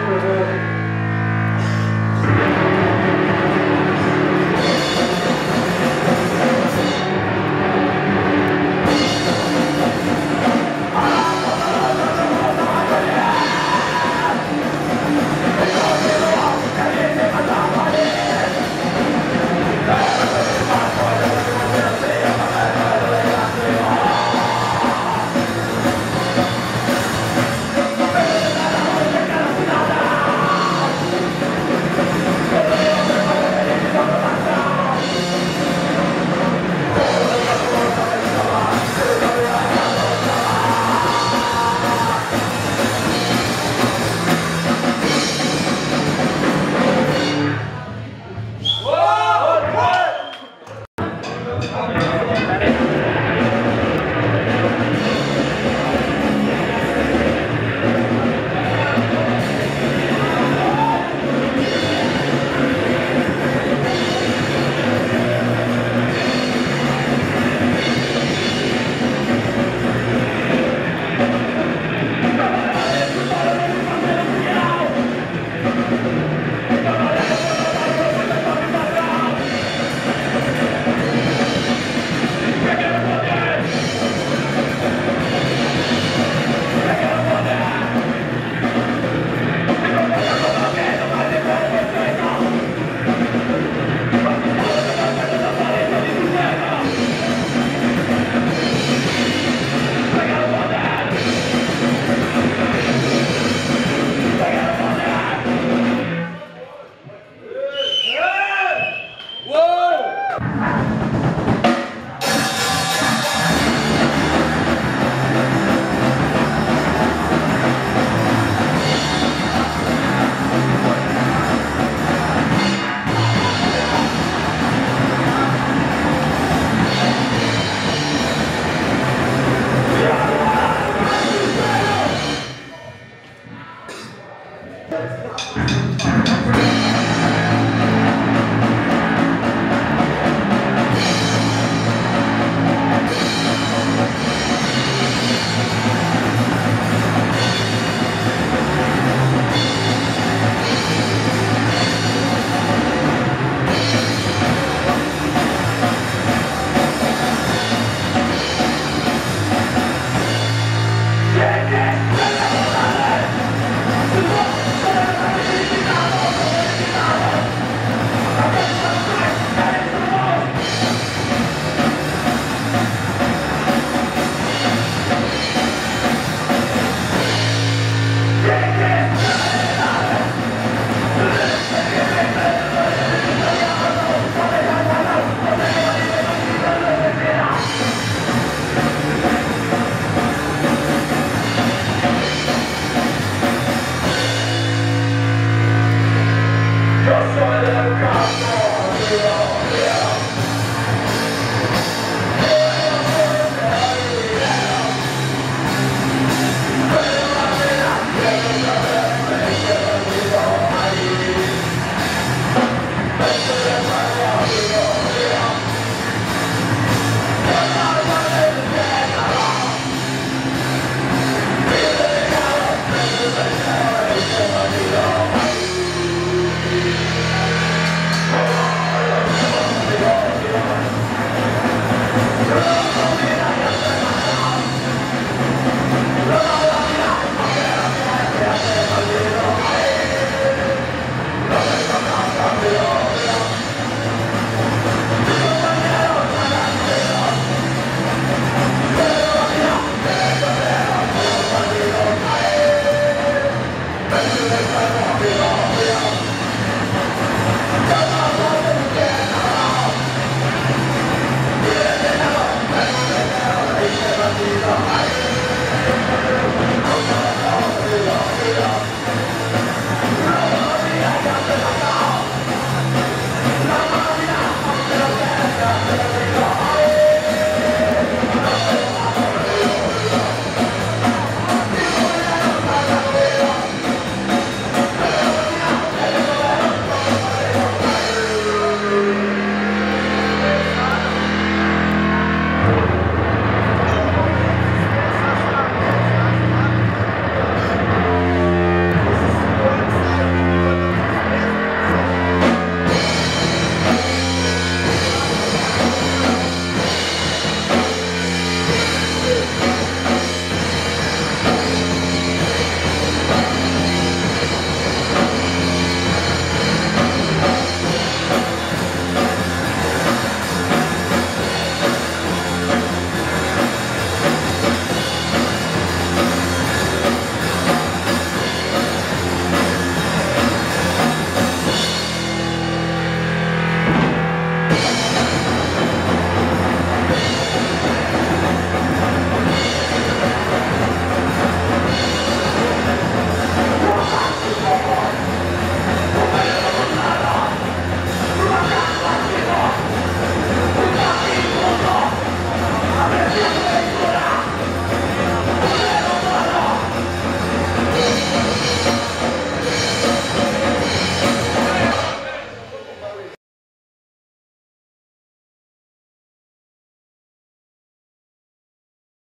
그